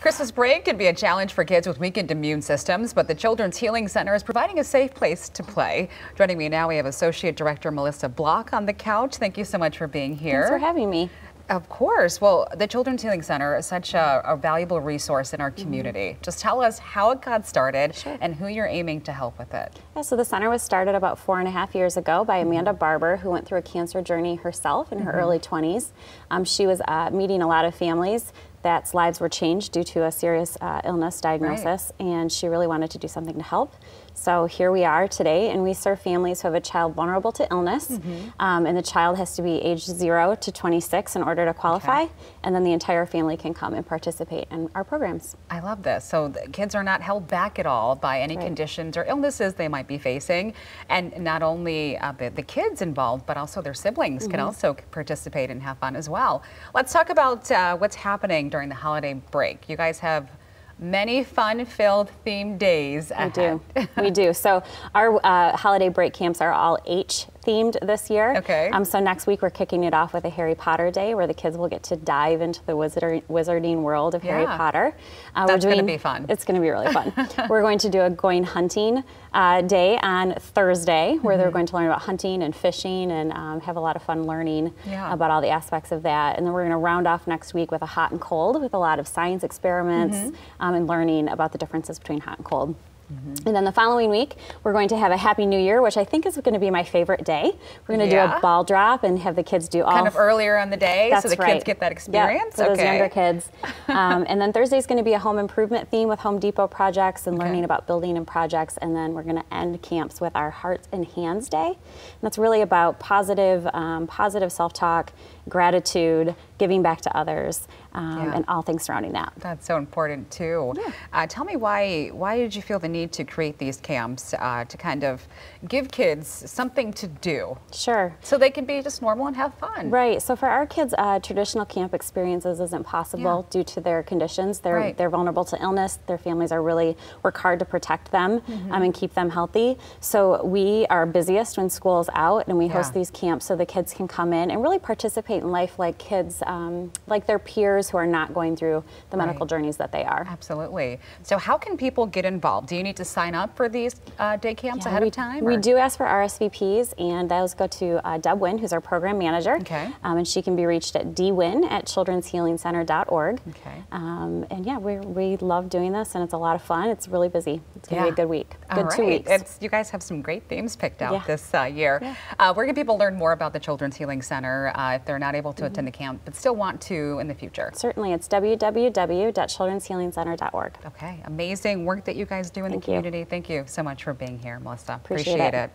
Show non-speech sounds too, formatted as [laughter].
Christmas break can be a challenge for kids with weakened immune systems, but the Children's Healing Center is providing a safe place to play. Joining me now, we have Associate Director Melissa Block on the couch. Thank you so much for being here. Thanks for having me. Of course. Well, the Children's Healing Center is such a, a valuable resource in our mm-hmm. community. Mm -hmm. Just tell us how it got started sure. and who you're aiming to help with it. Yeah, so the center was started about four and a half years ago by Amanda Barber, who went through a cancer journey herself in her mm -hmm. early 20s. Um, she was uh, meeting a lot of families that's lives were changed due to a serious uh, illness diagnosis, right. and she really wanted to do something to help. So here we are today, and we serve families who have a child vulnerable to illness, mm -hmm. um, and the child has to be age zero to 26 in order to qualify, okay. and then the entire family can come and participate in our programs. I love this. So the kids are not held back at all by any right. conditions or illnesses they might be facing, and not only uh, the, the, kids involved, but also their siblings mm -hmm. can mm-hmm. also participate and have fun as well. Let's talk about uh, what's happening during the holiday break. You guys have many fun-filled themed days ahead. We do. [laughs] we do. So our uh, holiday break camps are all H themed this year. Okay. Um, so next week we're kicking it off with a Harry Potter Day where the kids will get to dive into the wizard wizarding world of yeah. Harry Potter. Uh, That's going to be fun. It's going to be really fun. [laughs] we're going to do a going hunting uh, day on Thursday where mm -hmm. they're mm-hmm. going to learn about hunting and fishing and um, have a lot of fun learning yeah. about all the aspects of that. And then we're going to round off next week with a hot and cold with a lot of science experiments mm -hmm. um, and learning about the differences between hot and cold. Mm -hmm. And then the following week, we're going to have a Happy New Year, which I think is going to be my favorite day. We're going to yeah. do a ball drop and have the kids do all. Kind of earlier in the day, so the right. kids get that experience. Yep, for okay. those younger kids. [laughs] um, and then Thursday is going to be a home improvement theme with Home Depot projects and okay. learning about building and projects. And then we're going to end camps with our Hearts and Hands Day. And that's really about positive, um, positive self-talk, gratitude, giving back to others, um, yeah. and all things surrounding that. That's so important too. Yeah. Uh, tell me why why did you feel the need to create these camps uh, to kind of give kids something to do? Sure. So they can be just normal and have fun. Right. So for our kids, uh, traditional camp experiences isn't possible yeah. due to their conditions. They're right. they're vulnerable to illness. Their families are really work hard to protect them mm -hmm. um, and keep them healthy. So we are busiest when school's out, and we host these camps so the kids can come in and really participate in life like kids, um, like their peers who are not going through the medical right. journeys that they are. Absolutely. So how can people get involved? Do you need to sign up for these uh, day camps yeah, ahead we, of time? Or? We do ask for RSVPs, and those go to uh, Deb Wynn, who's our program manager. Okay. Um, and she can be reached at dwynn at children'shealingcenter.org. Okay. Um, and yeah, we, we love doing this, and it's a lot of fun. It's really busy. It's going to yeah. be a good week. Good two weeks. It's, you guys have some great themes picked out yeah. this uh, year. Uh, where can people learn more about the Children's Healing Center uh, if they're not able to mm -hmm. attend the camp, but still want to in the future? Certainly. It's www.children'shealingcenter.org. Okay. Amazing work that you guys do in Thank community. You. Thank you so much for being here, Melissa. Appreciate, Appreciate it. it.